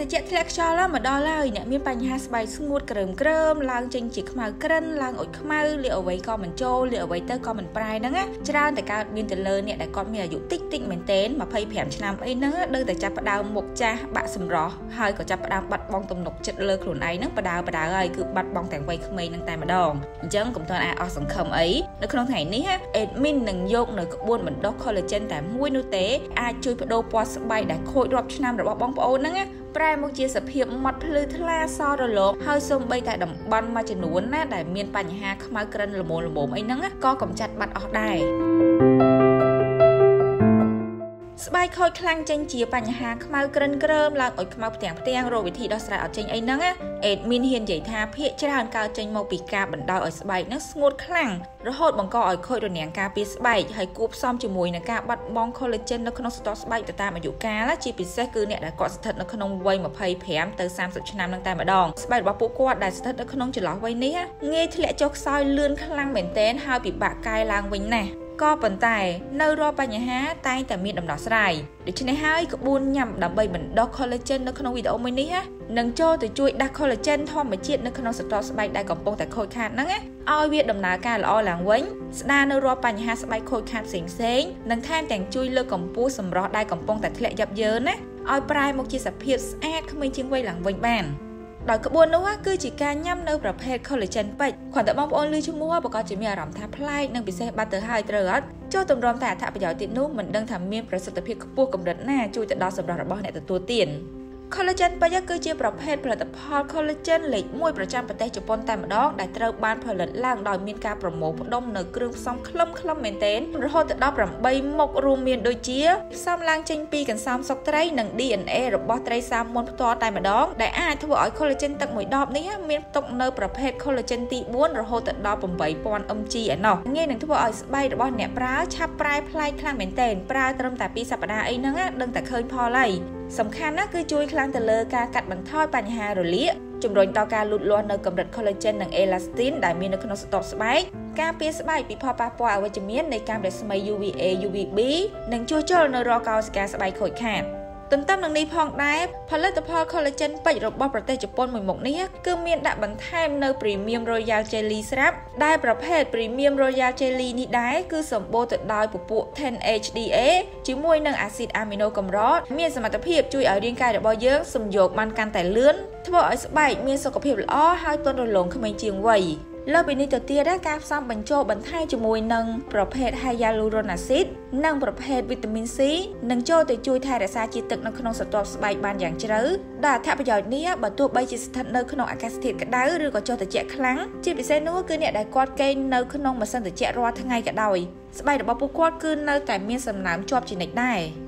តិចធ្លាក់ខ្យល់មកដល់ហើយអ្នកមានបញ្ហាស្បែកស្ងួតក្រើមក្រើមឡើងចេញជាខ្មៅក្រិនឡើងអុចខ្មៅលាអ្វីក៏មិនចូលលាអ្វីទៅក៏មិនប្រែហ្នឹងណាច្រើនតែកើតមានទៅលើអ្នកដែលគាត់មានអាយុតិចតិចមែនទែន25ឆ្នាំអីហ្នឹងដឹងតែចាប់ផ្ដើមមុខចាស់បាក់សម្រស់ហើយក៏ចាប់ផ្ដើមបាត់បង់ទំនុកចិត្តលើខ្លួនឯងហ្នឹងបដើបដើហើយគឺបាត់បង់ទាំងវ័យក្មេងហ្នឹងតែម្ដងអញ្ចឹងកុំទាន់អាចអស់សង្ឃឹមអីនៅក្នុងថ្ងៃនេះ admin នឹងយកនៅក្បួនបណ្ដុះ collagen តែមួយនោះទេអាចជួយបដូរពណ៌ស្បែកដែលខូចរាប់ឆ្នាំរបស់បងប្អូនហ្នឹងណា ប្រែមកជាសភាពម៉ត់ភ្លឺថ្លាសរលោងហើយសូម្បីតែតំបន់មួយចំនួនណាដែលមានបញ្ហាខ្មៅក្រិនល្មមល្មមអីហ្នឹងក៏កំចាត់បាត់អស់ដែរ ស្បែកខូចខ្លាំងចេញជាបញ្ហាខ្មៅក្រិនក្រើមឡើងអុចខ្មៅផ្ទាំងផ្ទាំងរកវិធីដោះស្រាយអត់ចេញអីហ្នឹងអេដមីនហ៊ាននិយាយថាភាកច្រើនកើតចេញមកពីការបណ្ដោយឲ្យស្បែកហ្នឹងស្ងួតខ្លាំងរហូតបង្កឲ្យខូចរនាំងការពារស្បែកហើយគួបផ្សំជាមួយនឹងការបាត់បង់ collagen នៅក្នុងស្រទាប់ស្បែកទៅតាមអាយុកាលជាពិសេសគឺអ្នកដែលគាត់ស្ថិតនៅក្នុងវ័យ25ទៅ30ឆ្នាំនឹងតែម្ដងស្បែករបស់ពួកគាត់ដែលស្ថិតនៅក្នុងចន្លោះវ័យនេះងាយធ្លាក់ចុះខ្សោយលឿនខ្លាំងមែនទែនហើយពិបាកកែឡើងវិញណាស់ ក៏ប៉ុន្តែនៅរាល់បញ្ហាតែងតែមានដំណោះស្រាយដូច្នេះហើយក្បួនញ៉ាំដើម្បីបណ្ដុះ collagen នៅក្នុងវីដេអូមួយនេះនឹងចូលទៅជួយដាស់ collagen ធម្មជាតិនៅក្នុងស្រទាប់ស្បែកដែលកំពុងតែខូចខាតហ្នឹងឲ្យវាដំណើរការល្អឡើងវិញស្ដារនៅរាល់បញ្ហាស្បែកខូចខាតផ្សេងផ្សេងនិងថែមទាំងជួយលើកកម្ពស់សម្រស់ដែលកំពុងតែធ្លាក់យ៉ាប់យ៉ឺនណាឲ្យប្រែមកជាសភាពស្អាតក្មេងជាងវ័យឡើងវិញបាន ដោយក្បួននោះគឺជាការញ៉ាំនៅប្រភេទ collagen ពេជ្រគ្រាន់តែបងប្អូនឮឈ្មោះប្រកាសជាមានអារម្មណ៍ថាប្លែកនិងពិសេសបាត់ទៅហើយត្រូវអត់ចូលទម្រាំតែអត្ថប្រយោជន៍ទៀតនោះមិនដឹងថាមានប្រសិទ្ធភាពខ្ពស់កម្រិតណាជួយទៅដល់សម្រស់របស់អ្នកទទួលទាន collagen បញ្ញាគឺជាប្រភេទផលិតផល collagen លេខ1ប្រចាំប្រទេសជប៉ុនតែម្ដងដែលត្រូវបានផលិតឡើងដោយមានការប្រមូលផ្ដុំនៅគ្រឿងផ្សំខ្លឹមខ្លឹមមែនទែនរហូតដល់8មុខរួមមានដូចជាផ្សំឡើងចេញពីកន្សោមសុកត្រីនិង DNA របស់ត្រីសាម៉ុនផ្ទាល់តែម្ដងដែលអាចធ្វើឲ្យ collagen ទឹកមួយដបនេះមានផ្ទុកនៅប្រភេទ collagen ទី4រហូតដល់8000 mg ឯណោះងាយនឹងធ្វើឲ្យស្បែករបស់អ្នកប្រើឆាប់ប្រែប្លែកខ្លាំងមែនទែនប្រើត្រឹមតែ2សប្តាហ៍អីហ្នឹងដឹងតែឃើញផលហើយ សំខាន់ណាស់គឺជួយខ្លាំងទៅលើការកាត់បន្ថយបញ្ហារលាកជំរុញដល់ការលូតលាស់នៅកម្រិត collagen និង elastin ដែលមាននៅក្នុងស្រទាប់ស្បែកការពារស្បែកពីផលប៉ះពាល់អវិជ្ជមាននៃកាំរស្មី UVA UVB និងជួសជុលនៅរាល់កោសិកាស្បែកខូចខាត ទន្ទឹមនឹងនេះផងដែរផលិតផល collagen ពេជ្ររបស់ប្រទេសជប៉ុនមួយមុខនេះគឺមានដាក់បន្ថែមនៅ Premium Royal Jelly ស្រាប់ដែលប្រភេទ Premium Royal Jelly នេះដែរគឺសម្បូរទៅដោយពពួក 10HDA ជាមួយនឹងអាស៊ីតអាមីណូកម្រមានសមត្ថភាពជួយឲ្យរាងកាយរបស់យើងសំយោគបានកាន់តែលឿនធ្វើឲ្យស្បែកមានសុខភាពល្អហើយទន់រលោងក្មេងជាងវ័យ លើពីនេះទៅទៀតការផ្សំបញ្ចូលបន្ថែមជាមួយនឹងប្រភេទ Hyaluronacid និងប្រភេទវីតាមីន C នឹងចូលទៅជួយថែរក្សាជាតិទឹកនៅក្នុងស្រទាប់ស្បែកបានយ៉ាងជ្រៅដែលអត្ថប្រយោជន៍នេះបើទោះបីជាស្ថិតនៅក្នុងអាកាសធាតុក្តៅឬក៏ចុះត្រជាក់ខ្លាំងជាពិសេសនោះគឺអ្នកដែលគាត់គេងនៅក្នុងម៉ាស៊ីនត្រជាក់រាល់ថ្ងៃក៏ដោយស្បែករបស់ពួកគាត់គឺនៅតែមានសំណើមជាប់ជានិច្ចដែរ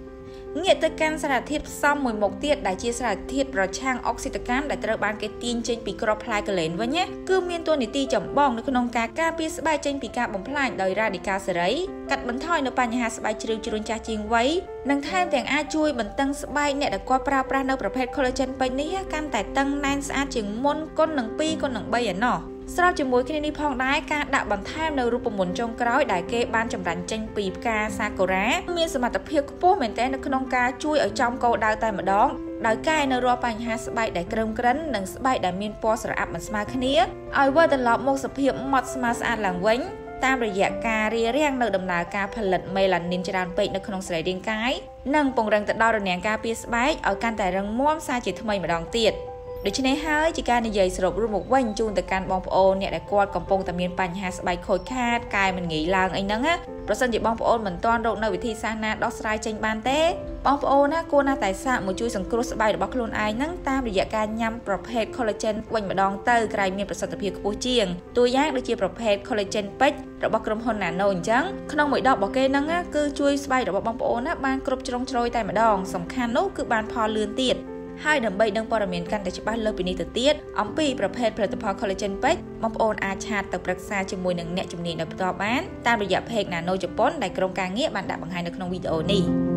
ងាកទៅកាន់សារធាតុផ្សំមួយមុខទៀតដែលជាសារធាតុប្រឆាំងអុកស៊ីតកម្មដែលត្រូវបានគេទាញចេញពីក្របផ្លែកលែនវិញណាគឺមានតួនាទីចម្បងនៅក្នុងការការពារស្បែកចេញពីការបំផ្លាញដោយរ៉ាឌីកាល់សេរីកាត់បន្ថយនៅបញ្ហាស្បែកជ្រីវជ្រួញចាស់ជាងវ័យនិងថែមទាំងអាចជួយបន្តឹងស្បែកអ្នកដែលគាត់ប្រើប្រាស់នៅប្រភេទ collagen ពេជ្រនេះកាន់តែតឹងណែនស្អាតជាងមុនគុណនឹង2គុណនឹង3ឯណោះ ស្របជាមួយគ្នានេះផងដែរការដាក់បន្ថែមនៅរូបមន្តចុងក្រោយដែលគេបានចម្រាញ់ចេញពីផ្កាសាកូរ៉ាមានសមត្ថភាពខ្ពស់មែនទែននៅក្នុងការជួយឲ្យចំគោលដៅតែម្ដងដោយកែនៅរាល់បញ្ហាស្បែកដែលក្រើមក្រិននិងស្បែកដែលមានពណ៌ស្រអាប់មិនស្មើគ្នាឲ្យវិលត្រឡប់មកសភាពម៉ត់ស្មើស្អាតឡើងវិញតាមរយៈការរារាំងនៅដំណើរការផលិតមេឡានីនច្រើនពេកនៅក្នុងសរីរាង្គកាយនិងពង្រឹងទៅដល់រនាំងការពារស្បែកឲ្យកាន់តែរឹងមាំសារជាថ្មីម្ដងទៀត។ ដូច្នេះហើយជាការនិយាយសរុបរួមមកវិញជូនទៅកាន់បងប្អូនអ្នកដែលគាត់កំពុងតែមានបញ្ហាស្បែកខូចខាតកាយមិនងាយឡើងអីហ្នឹងណាប្រសិនជាបងប្អូនមិនទាន់រកនៅវិធីសាស្ត្រណាដោះស្រាយចេញបានទេបងប្អូនណាគួរណាស់តែសាកមកជួយសង្គ្រោះស្បែករបស់ខ្លួនឯងហ្នឹងតាមរយៈការញ៉ាំប្រភេទ collagen វិញម្ដងទៅក្រែងមានប្រសិទ្ធភាពខ្ពស់ជាងតួយ៉ាងដូចជាប្រភេទ collagen ពេជ្ររបស់ក្រុមហ៊ុន Nano អញ្ចឹងក្នុងមួយដបរបស់គេហ្នឹងគឺជួយស្បែករបស់បងប្អូនណាបានគ្រប់ជ្រុងជ្រោយតែម្ដងសំខាន់នោះគឺបានផលលឿនទៀត ហើយដើម្បីដឹងព័ត៌មានកាន់តែច្បាស់លើពីនេះទៅទៀតអំពីប្រភេទផលិតផល collagen ពេជ្របងប្អូនអាចឆាតទៅប្រឹក្សាជាមួយនឹងអ្នកជំនាញដោយផ្ទាល់បានតាមរយៈ page Nano ជប៉ុនដែលក្រុមការងារបានដាក់បង្ហាញនៅក្នុងវីដេអូនេះ។